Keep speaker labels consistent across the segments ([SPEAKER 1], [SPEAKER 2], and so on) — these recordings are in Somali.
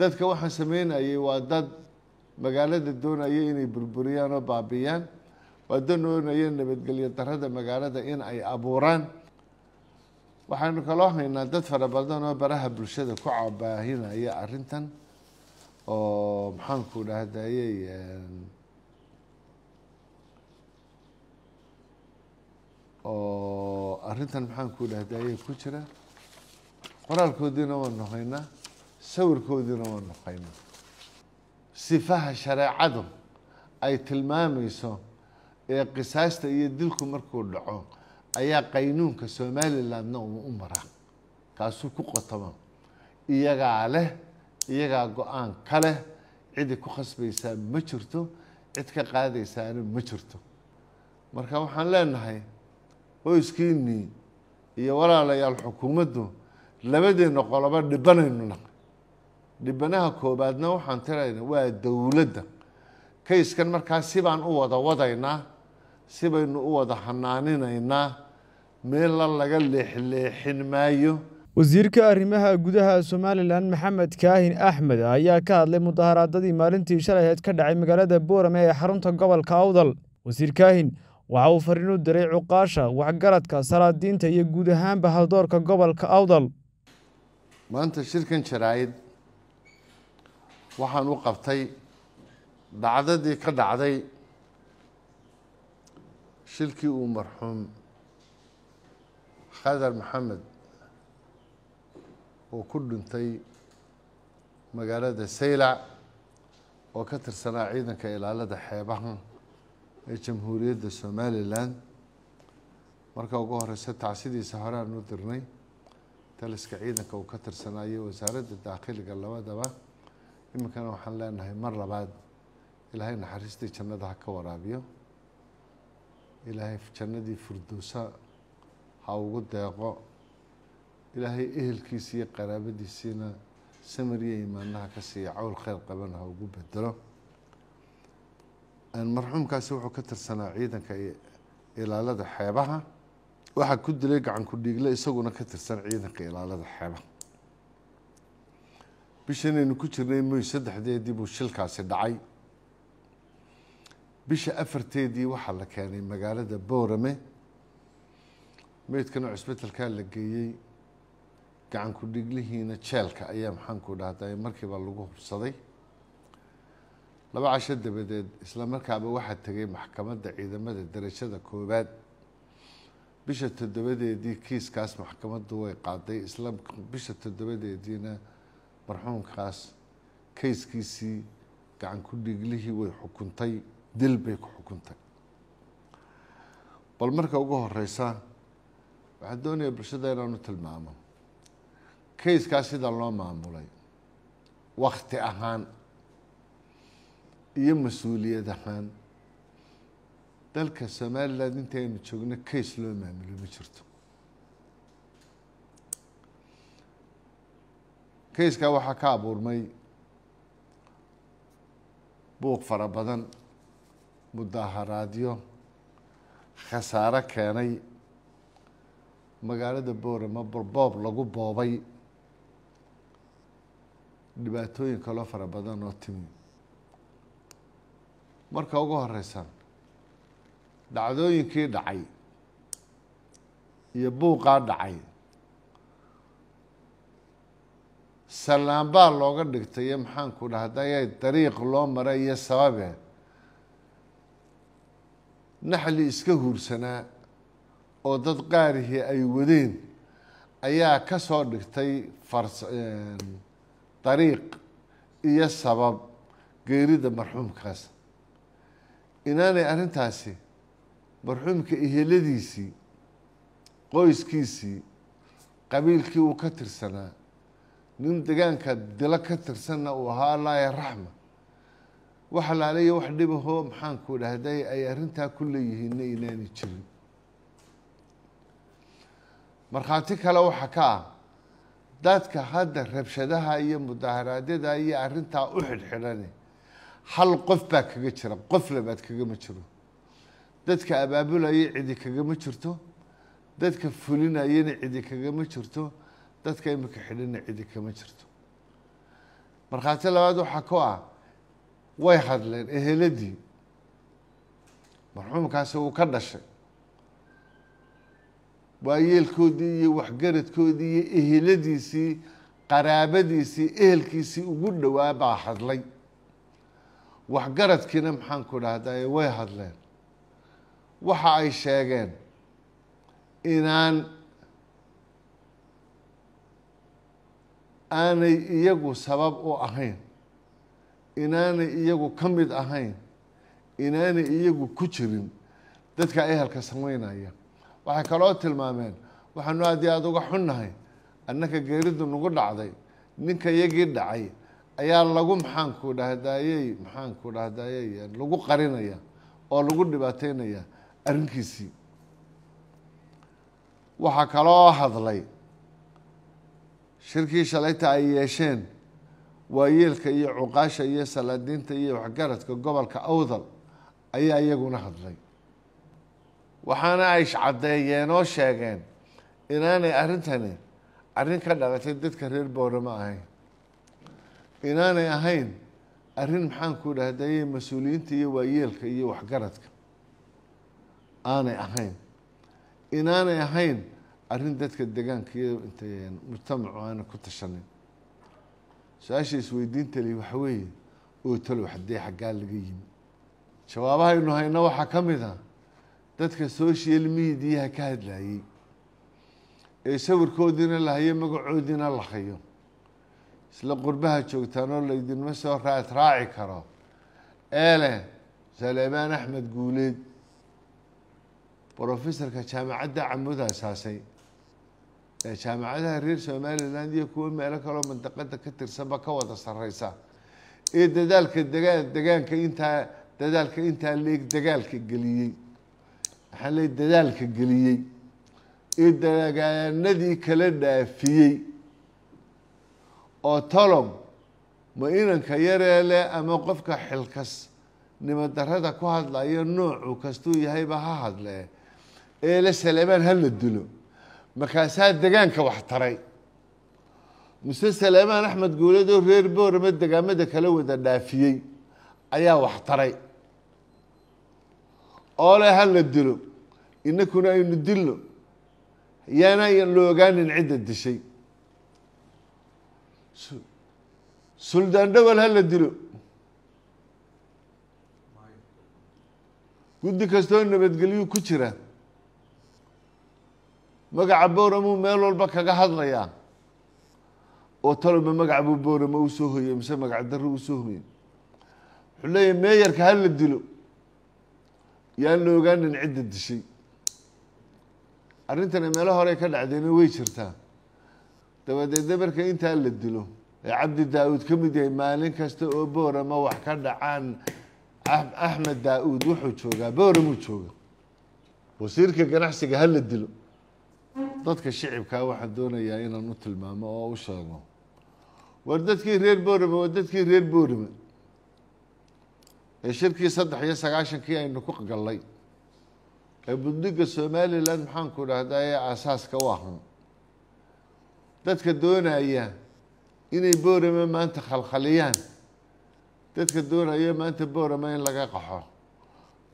[SPEAKER 1] dadka waxaan sameynayay waa dad magaalada doonaya inay burburiyaan oo baabiyaan waa dad doonaya nabadgelyo darada magaalada in ay abuuraan. Waxaynu kaloo haynaa dad fara badan oo baraha bulshada ku cabaahinaya arrintan oo maxaanku dhahdayey oo arrintan maxaanku dhahdayey ku jira. Qoraalkoodiina waanu haynaa sawirkoodiina waanu haynaa sifaha shareecadu ay tilmaamayso ee qisaasta iyo dilku markuu dhaco ayaa qaynuunka somalilandna uu u maraa. Kaasuu ku qotoma iyagaa leh iyagaa go'aan ka leh cidi ku khasbaysaa ma jirto cid ka qaadaysaana ma jirto. Marka waxaan leenahay qoyskiinii iyo walaalayaal xukuumaddu labadeenna qoloba dhibanaynu nahay dhibanaha koobaadna waxaan tirayna waa dowladda. Kayskan markaa sibaan u wada wadaynaa sibaynu u wada xanaaninaynaa meella laga leexleexin maayo.
[SPEAKER 2] Wasiirka arrimaha gudaha somalilan maxamed kaahin axmed ayaa ka hadlay mudaharaadadii maalintii shalay aheyd ka dhacay magaalada boorame ee xarunta gobolka awdal. Wasiir kaahin waxa uu fariin u diray cuqaasha waxgaradka salaadiinta iyo guud ahaanba haldoorka gobolka awdal.
[SPEAKER 1] Maanta shirkan jaraa'id waxaan u qabtay dhacdadii ka dhacday shilkii uu marxuum khadar maxamed uu ku dhintay magaalada saylac oo ka tirsanaa ciidanka ilaalada xeebaha ee jamhuuriyadda somalilan marka ugu horeysa tacsidiisa hore aan u dirnay taliska ciidanka uu ka tirsanaayo wasaaradda daakhiliga labadaba iminkana waxaan leenahay mar labaad ilaahay naxariistii jannada ha ka waraabiyo. Ilaahay jannadii furdowsa ha ugu deeqo. Ilaahay ehelkiisi iyo qaraabadiisiina samir iyo imaanaha ka siiya. Cawl kheyr qabana ha ugu bedelo marxuumkaasi wuxuu ka tirsanaa ciidanka ilaalada xeebaha. Waxaa ku dilay gacan ku dhiigle isaguna ka tirsan ciidanka ilaalada xeebaha bishanaynu ku jirnay moy saddexdeedii buu shilkaasi dhacay. Bisha afarteedii waxaa la keenay magaalada boorame. Meydkana cusbitalkaa la geeyey gacan ku dhiglihiina jeelka ayaa maxaanku dhahday markiiba lagu hubsaday. Laba casho dabadeed isla markaaba waxaa tegay maxkamadda ciidamada derajada koowaad. Bisha toddobadeedii kiiskaas maxkamaddu way qaaday isla bisha toddobadeediina marxuumkaas kayskiisii gacan ku dhiiglihii way xukuntay dil bay ku xukuntay. Bal marka ugu horeysa waxaa doonaya bulshada inaanu tilmaamo kayskaa sida loo maamulay wakti ahaan iyo mas'uuliyad ahaan dalka somaliland intaynu joogno kays loo maamulo ma jirto kayskaa waxaa ka abuurmay buuq fara badan mudaharaadyo khasaaro keenay magaalada boorama boob lagu boobay dhibaatooyin kaloo fara badan oo timi. Marka ugu horeysa dhacdooyinkii dhacay iyo buuqaa dhacay sallaanbaa looga dhigtay iyo maxaanku dhahday dariiq loo maray iyo sababe naxli iska huursanaa oo dad qaarihii ay wadeen ayaa ka soo dhigtay fars dariiq iyo sabab geerida marxuumkaas. Inaanay arrintaasi marxuumka eheladiisii qoyskiisii qabiilkii uu ka tirsanaa nin degaanka dilo ka tirsanna uu ahaa allaaya raxma. Wax alaalayo wax dhibahoo maxaanku dhahday ay arrintaa ku leeyihiinna inaanay jirin. Markhaati kale waxaa ka ah dadka hadda rabshadaha iyo mudaharaadyada iyo arrintaa u xidhxidhani hal qof baa kaga jira qof labaad kagama jiro. Dadka abaabulaya cidi kagama jirto dadka fulinayana cidi kagama jirto dadka imika xidhina cidi kama jirto. Markhaati labaad waxaa ku ah way hadleen eheladii. Marxuumkaasi uu ka dhashay. Waayeelkoodii iyo waxgaradkoodii iyo eheladiisii qaraabadiisii ehelkiisii ugu dhowaa baa hadlay. Waxgaradkiina maxaan ku dhahdaye way hadleen. Waxa ay sheegeen inaan aanay iyagu sabab u ahayn. Inaanay iyagu ka mid ahayn. Inaanay iyagu ku jirin. Dadka ehelka sameynaya waxay kaloo tilmaameen waxaanu aad iyo aada uga xunnahay annaka geeridu nagu dhacday ninka iyagii dhacay ayaa lagu maxaanku dhahdayey maxaanku dhahdayey lagu qarinaya oo lagu dhibaateynaya arrinkiisii. Waxaa kaloo hadlay shirkii shalayta ay yeesheen waayeelka iyo cuqaasha iyo salaadiinta iyo waxgaradka gobolka awdal ayaa iyaguna hadlay. Waxaana ay caddeeyeen oo sheegeen inaanay arrintani arrin ka dhalatay dadka reer boorama ahayn. Inaanay ahayn arrin maxaanku dhahdaye mas'uuliyiinta iyo waayeelka iyo waxgaradka. Aanay ahayn. Inaanay ahayn arrin dadka degaanka iyo mujtamacu aanay ku tashanin. Su'aasha isweydiintali waxa weeye oo talow haddee xaggaa laga yimi jawaabahaynu hayno waxaa ka mid a dadka social mediaha ka hadlayey ee sawirkoodiina la hayo magacoodiina la hayo. Isla qurbaha joogtaan oo laydinma soo raad raaci karo. Ee leh saleebaan axmed guuleed brofesorka jaamacadda camud asaasay jaamacadaha reer somaliland iyo kuwo meelo kaloo mandaqada ka tirsanba ka wada sareysa ee dadaalka degaa degaanka intaa dadaalka intaa leeg dagaalka geliyey. Maxaa le dadaalka geliyey? Ee dagaanadii kala dhaafiyey. Oo tolom ma inanka yaree leh ama qofka xilkas nimo darada ku hadlayo noocu kastuu yahayba ha hadlee. Ee le saleebaan ha la dilo markaasaa degaanka wax taray. Mise saleemaan axmed guuleed oo reer boorama degaamada kala wada dhaafiyey ayaa wax taray. Oo le ha la dilo inakuna aynu dilno yaana la ogaanin cidda dishay. Suldaan dhowel ha la dilo. Guddi kastoo nabadgelyu ku jira magaca booramuu meel walba kaga hadlayaa oo talowba magaca buu boorama u soo hoyey mise magac darro u soo hoyey wuxuu leeyahy meeyarka ha la dilo. Yaan la ogaanin cidda dishay. Arrintani meelo hore ka dhacdayna way jirtaa dabadeedna marka intaa la dilo ee cabdi daa-uud ka mid yahay maalin kasta oo boorama wax ka dhacaan axmed daa-uud wuxuu joogaa booramuu jooga. Wasiirka ganacsiga ha la dilo dadka shicibkaa waxaan doonayaa inaan u tilmaamo oo u sheego war dadkii reer boorame waa dadkii reer boorame ee shirkii saddex iyo sagaashankii aynu ku gallay ee buddiga somalilan maxaanku dhahdaa ee aasaaska u ahaa. Dadka doonaya inay boorame maanta khalkhaliyaan. Dadka doonaya maanta boorame in laga qaxo.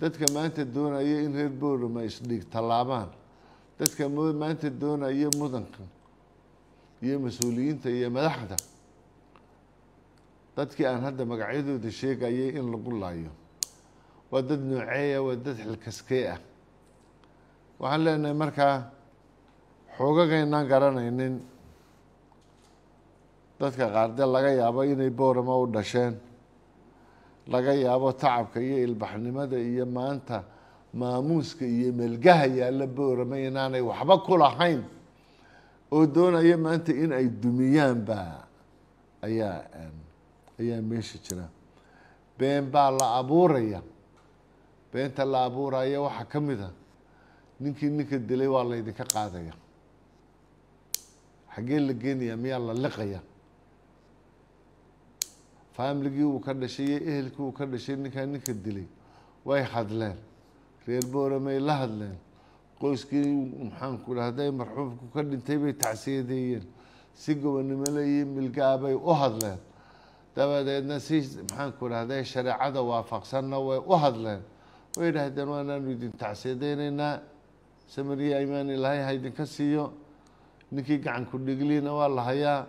[SPEAKER 1] Dadka maanta doonaya in reer boorame isdhiig tallaabaan dadka maanta doonaya mudanka iyo mas'uuliyiinta iyo madaxda. Dadkii aan hadda magacyadooda sheegayay in lagu laayo. Waa dad nooceeya waa dad xilkaskee ah. Waxaan leenahay markaa xoogagaynaan garanaynin dadka qaarde laga yaabo inay boorama u dhasheen laga yaabo tacabka iyo ilbaxnimada iyo maanta maamuuska iyo melgaha yaalla boorama inaanay waxba ku lahayn. Oo doonaya maanta in ay dumiyaanba ayaa ayaa meesha jira. Been baa la abuuraya. Beenta la abuuraya waxaa ka mid a ninkii ninka dilay waa laydinka qaadaya. Xaggee la geenaya miyaa la liqaya. Faamiligii uu ka dhashay iyo ehelkii uu ka dhashay ninkaa ninka dilay. Way hadleen reer booramay la hadleen. Qoyskii maxaanku dhahday marxuumku ka dhintay bay tacsiyadeeyeen. Si gobonimole iyo milgaabay u hadleen. Dabadeedna si maxaanku dhahday shareecada waafaqsanna way u hadleen. Way idhaahdeen waanaanu idin tacsiyadeyneynaa samariya imaan ilaahay ha idinka siiyo. Ninkii gacanku dhigliina waa la hayaa.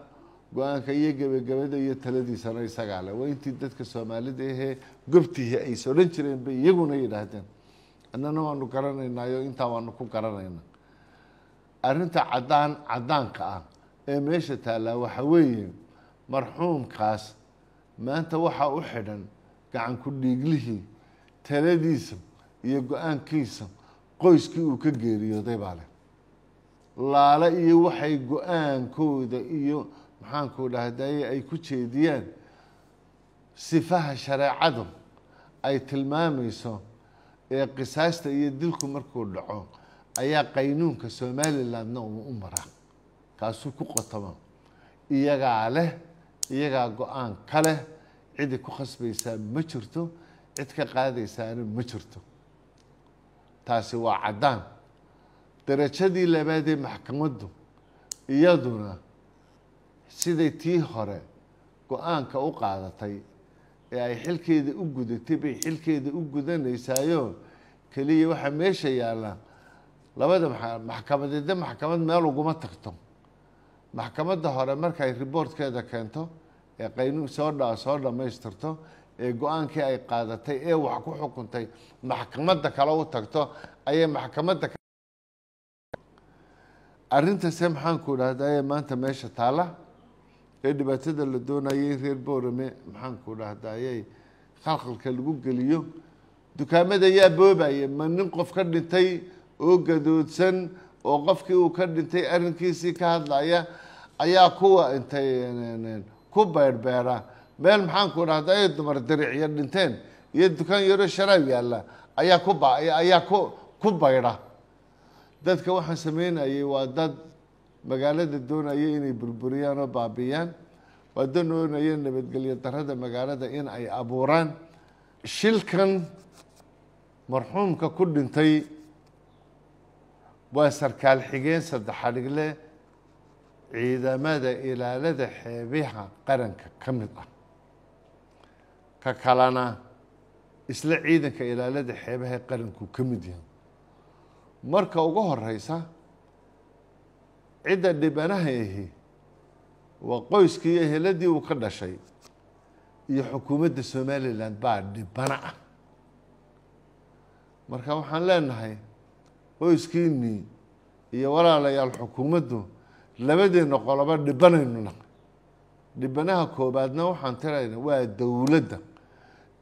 [SPEAKER 1] Go'aanka iyo gebagabada iyo taladiisana isagaa leh. Waa intii dadka soomaalida ahee gobtihi ay is odhan jireen bay iyaguna yidhaahdeen annana waanu garanaynaayo intaa waanu ku garanaynaa arrinta caddaan caddaanka ah ee meesha taallaa waxa weeye marxuumkaas maanta waxaa u xidhan gacanku dhiiglihii taladiisa iyo go'aankiisa qoyskii uu ka geeriyooday baa leh. Laale iyo waxay go'aankooda iyo maxaanku dhahdaye ay ku jeediyaan sifaha shareecadu ay tilmaamayso ee qisaasta iyo dilku markuu dhaco ayaa qaynuunka somalilandna uu u maraa kaasuu ku qotoma iyagaa leh iyagaa go'aan ka leh cidi ku khasbaysaa ma jirto cid ka qaadaysaana ma jirto. Taasi waa caddaan. Darajadii labaad ee maxkamaddu iyaduna siday tii hore go'aanka u qaadatay ee ay xilkeeda u gudatay bay xilkeeda u gudanaysaayo keliya waxaa meesha yaalla labada ma maxkamadeedna maxkamad meel uguma tagto. Maxkamadda hore markay riboortkeeda keento ee qaynuun soo dha soo dhammaystirto ee go'aankii ay qaadatay ee wax ku xukuntay maxkamadda kale u tagto ayay maxkamadda arrintase maxaanku dhahdaye maanta meesha taalla ee dhibaatada la doonayay in reer boorame maxaanku dhahdayey khalkhalka lagu geliyo dukaamada yaa boobaya ma nin qof ka dhintay oo gadoodsan oo qofkii uu ka dhintay arrinkiisii ka hadlaya ayaa kuwa intay ku beerbeera. Meel maxaanku dhahdaye dumar diricyo dhinteen iyo dukaan yaro sharaab yaalla ayaa ku ayaa ku ku baydha dadka waxaan sameynayay waa dad magaalada doonaya inay burburiyaan oo baabiyaan waa doonaya nabadgelyo darada magaalada in ay abuuraan. Shilkan marxuumka ku dhintay waa sarkaal xigeen saddexadhigle ciidamada ilaalada xeebaha qaranka ka mid ah. Ka kalena isla ciidanka ilaalada xeebaha qaranku ka mid yahay. Marka ugu horeysa cidda dhibanaha ahi waa qoyskii iyo eheladii uu ka dhashay iyo xukuumadda somalilan baa dhibano ah. Marka waxaan leenahay qoyskiinii iyo walaalayaal xukuumaddu labadeenna qoloba dhibanaynu nahay dhibanaha koobaadna waxaan tirayna waa dowladda.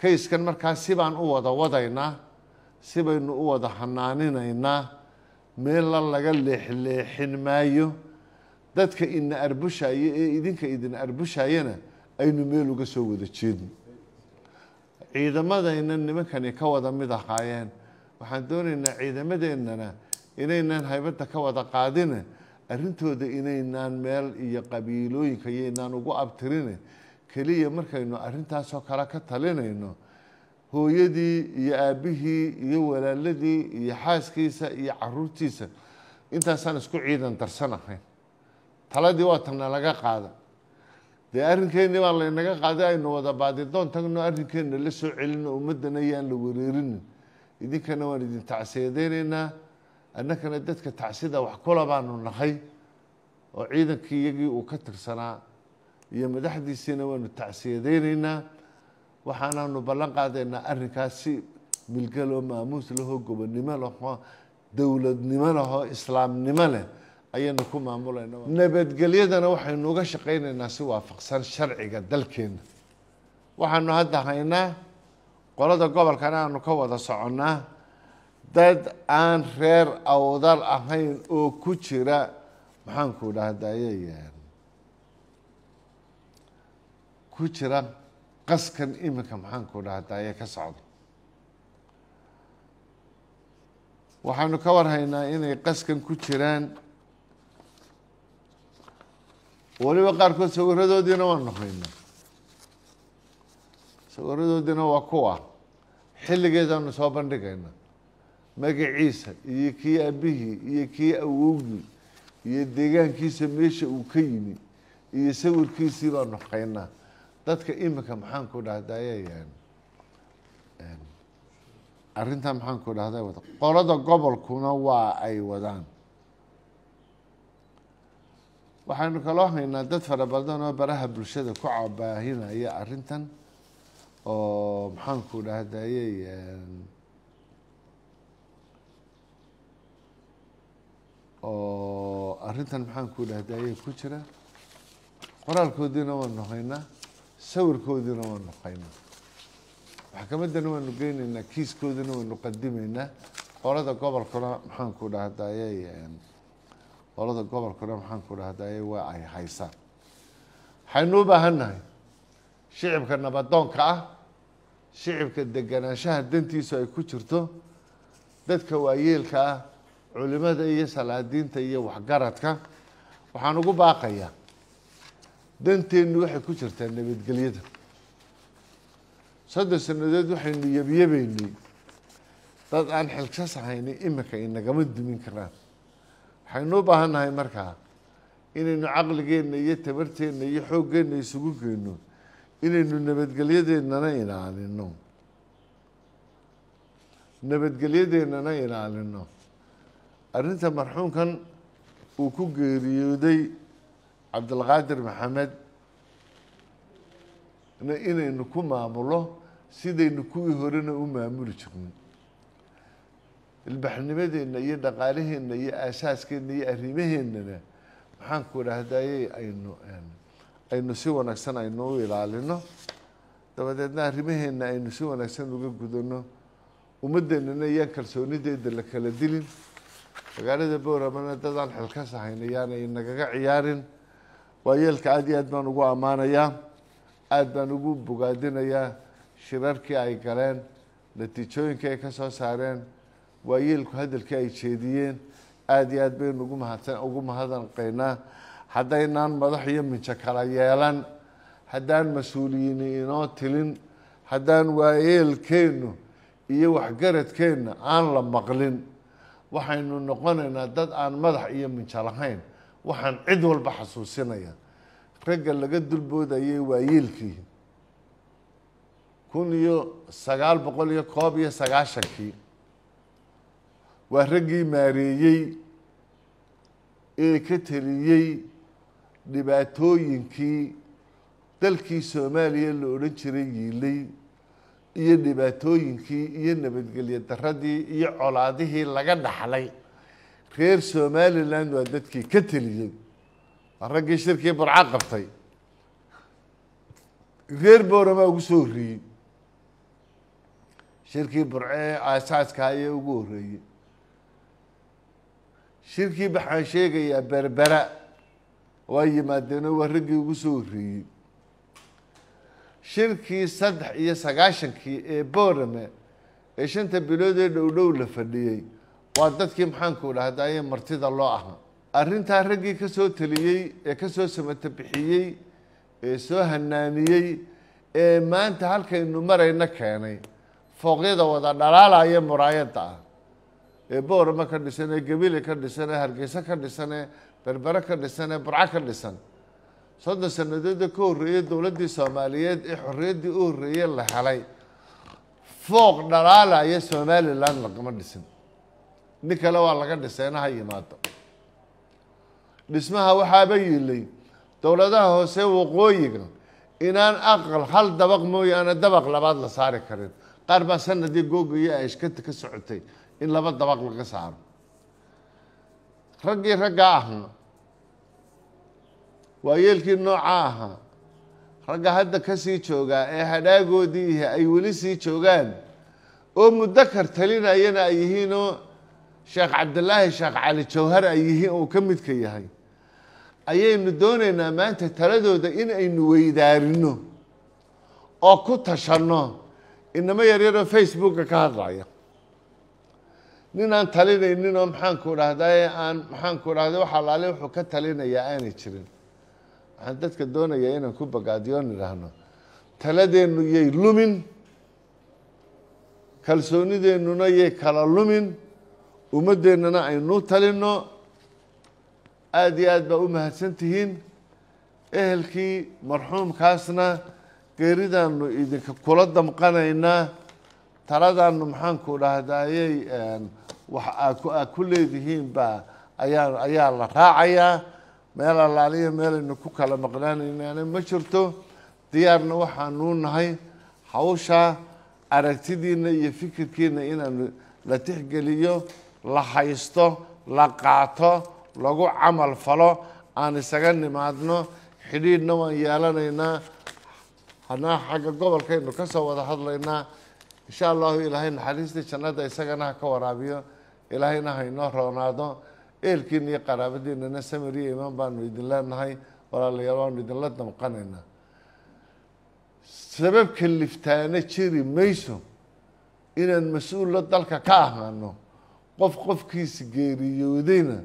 [SPEAKER 1] Kayskan markaa sibaan u wada wadaynaa si baynu u wada hanaaninaynaa meella laga leexleexin maayo. Dadka ina arbushaya ee idinka idin arbushayana aynu meel uga soo wada jeedno ciidamadayna nimankani ka wada mid ahaayeen. Waxaan doonaynaa ciidamadeennana inaynan haybadda ka wada qaadine arrintooda inaynaan meel iyo qabiilooyinka iyoynaan ugu abtirine. Keliya markaynu arrintaasoo kale ka talinayno hooyadii iyo aabbihii iyo walaaladii iyo xaaskiisa iyo caruurtiisa. Intaasaan isku ciidan darsanahayn taladii waa tana laga qaada. Dee arrinkeenii baa laynaga qaaday aynu wada baadidoon tagno arrinkeena la soo celino ummaddana yaan la wareerinin idinkana waan idin tacsiyadeyneynaa annakana dadka tacsida wax kula baanu nahay oo ciidankii iyagii uu ka tirsanaa iyo madaxdiisiina waanu tacsiyadeyneynaa waxaanaanu ballan qaadaynaa arrinkaas si milgaloo maamuus lahoo gobonnimo lahoo dowladnimo lahoo islaamnimo leh ayaynu ku maamulayna nabadgelyadana waxaynu uga shaqaynaynaa si waafaqsan sharciga dalkeena waxaanu hadda haynaa qolada gobolkana aanu ka wada soconnaa dad aan reer awdal ahayn oo ku jira maxaanku dhahdaye ku jira qaskan iminka maxaanku dhahdaye ka socdo. Waxaanu ka warhaynaa inay qaskan ku jiraan. Weliba qaarkood sawiradoodiina waanu haynaa sawiradoodiina waa kuwa. Xilligeedaanu soo bandhigayna magaciisa iyo kii aabihii iyo kii awowgii iyo deegaankiisa meesha uu ka yimi iyo sawirkiisii baanu haynaa dadka imika maxaan ku dhahdaye arrintaa maxaan ku dhahday wada qolada gobolkuna waa ay wadaan. Waxaynu kaloo haynaa dad fara badan oo baraha bulshada ku cabaahinaya arrintan oo maxaan ku dhahdaye oo arrintan maxaan ku dhahdaye ku jira qoraalkoodiina waanu haynaa sawirkoodiina waanu haynaa. Maxkamaddana waanu geyneynaa kiiskoodina waynu qadimeynaa qolada gobolkuna maxaan ku dhahdaye qolada gobolkuna maxaan ku dhahdaye waa ay haysaan waxaynu u baahan nahay shicibka nabadoonka ah shicibka deganaanshaha dantiisu ay ku jirto dadka waayeelka ah culimada iyo salaadiinta iyo waxgaradka. Waxaan ugu baaqayaa danteennu waxay ku jirtaa nabadgelyada. Soddon sanadood waxaynu yabyabeynay dad aan xilkas ahaynay imika inagama dumin karaan. Waxaynu u baahan nahay markaa inaynu caqligeenna iyo tabarteenna iyo xooggeenna isugu geyno inaynu nabadgelyadeennana ilaalino nabadgelyadeennana ilaalino arrinta marxuumkan uu ku geeriyooday cabdilqaadir maxamed na inaynu ku maamulo sidaynu kuwii horena u maamuli jirnay. Ilbaxnimadeenna iyo dhaqaalaheenna iyo aasaaskeenna iyo arrimaheennana maxaan ku dhahdaye aynu aynu si wanaagsan aynu u ilaalino. Dabadeedna arrimaheenna aynu si wanaagsan uga gudano ummaddeennana iyaan kalsoonideeda la kala dilin. Magaalada bowramana dadaan xilkas ahayn ayaana inagaga ciyaarin waayeelka aada iyo aad baan ugu ammaanayaa aada baan ugu bogaadinayaa shirarkii ay galeen natiijooyinkii ay ka soo saareen waayeelku hadalkii ay jeediyeen aada iyo aad baynu ugu mahadsan ugu mahadnaqaynaa haddaynaan madax iyo minjo kala yeelan haddaan mas'uuliyiini inoo tilin haddaan waayeelkeennu iyo waxgaradkeenna aan la maqlin waxaynu noqonaynaa dad aan madax iyo minjo lahayn waxaan cid walba xasuusinaya ragga laga dulboodayay waayeelkii kun iyo sagaal boqol iyo koob iyo sagaashankii. Waa raggii maareeyey ee ka teliyey dhibaatooyinkii dalkii soomaaliya la odhan jiray yiilay iyo dhibaatooyinkii iyo nabadgelyo daradii iyo colaadihii laga dhaxlay. Reer somaliland waa dadkii ka teliyey raggii shirkii burco qabtay. Reer booramaa ugu soo horreeyey. Shirkii burco ee aasaaska ayee ugu horreeyey. Shirkii baxaan sheegayaa berbera waa yimaadeeno waa raggii ugu soo horreeyey. Shirkii saddex iyo sagaashankii ee boorame ee shanta bilood ee dhow dhow la fadhiyey waa dadkii maxaanku dhahdaye martida loo ahaa arrintaa raggii ka soo teliyey ee ka soo samata bixiyey ee soo hanaaniyey ee maanta halkaynu marayna keenay fooqyada wada dhalaalaya muraayadda ah. Ee boorama ka dhisan ee gabile ka dhisan ee hargeysa ka dhisan ee berbere ka dhisan ee burco ka dhisan. Soddon sanadooda ka horreeyey dowladdii soomaaliyeed ee xorriyaddii u horreeyey la helay. Fooq dhalaalaya somaliland lagama dhisin. Nin kale waa laga dhisayna ha yimaado dhismaha waxaaba yiilay dowladaha hoose waqooyiga inaan aqal hal dabaq mooyaane dabaq labaad la saari karin. Qaar baa sanadii googaya ashkanta ka socotay in laba dabaq laga saaro. Raggii raggaa ahaa waayeelkii noocaa ahaa ragga hadda ka sii joogaa ee hadhaagoodii ay weli sii joogaan oo muddo kar talinayana ay yihiinoo sheekh cabdilaahi sheekh cali jawhar ay yihiin uu ka midka yahay ayaynu doonaynaa maanta taladooda in aynu weydaarino oo ku tashanno. Inamo yaryaroo facebooka ka hadlaya nin aan talinaynin oo maxaanku dhahdaye aan maxaanku dhahda wax alaale wuxuu ka talinayaa aanay jirin. Waxaan dadka doonayaa inaan ku bagaadiyoon idhaahno taladeennu yay lumin kalsoonideennuna yay kala lumin ummaddeennana aynuu talino aada iyo aad baa u mahadsan tihiin. Ehelkii marxuumkaasna geeridaanu idinka kula damqanaynaa taladaanu maxaanku dhahdayey wax aa ku leedihiin baa ayaa ayaa la raacayaa. Meel allaaliya meelaynu ku kala maqnaanaynaana ma jirto. Diyaarna waxaanuu nahay hawsha aragtidiina iyo fikirkiina inaanu la tixgeliyo la haysto la qaato lagu camal falo aan isaga nimaadno xidhiidhna waan yeelanaynaa hanaa xagga gobolkaynu ka soo wada hadlaynaa. Insha allahu ilaahay naxariistii jannada isagana ha ka waraabiyo. Ilaahayna haynoo roonaado. Eelkiina iyo qaraabadiinana samir iyo imaan baanu idin leenahay. Walaalayaal waanu idinla damqanaynaa sababka liftaana jiri mayso inaan mas'uullo dalka ka ahaano. Qof qofkiisi geeriyoodayna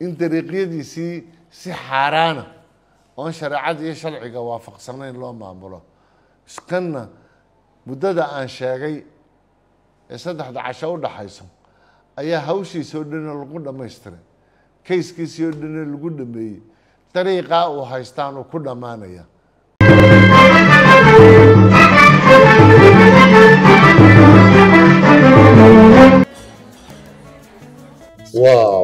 [SPEAKER 1] in dariiqyadiisii si xaaraana oon shareecada iyo sharciga waafaqsanayn loo maamulo. Iskanna muddada aan sheegay ee saddexda casho u dhaxayso ayaa hawshiisi oo dhanna lagu dhammaystiray kayskiisii oo dhanna lagu dhameeyey dariiqaa uu haystaan uu ku dhammaanaya.
[SPEAKER 3] Wow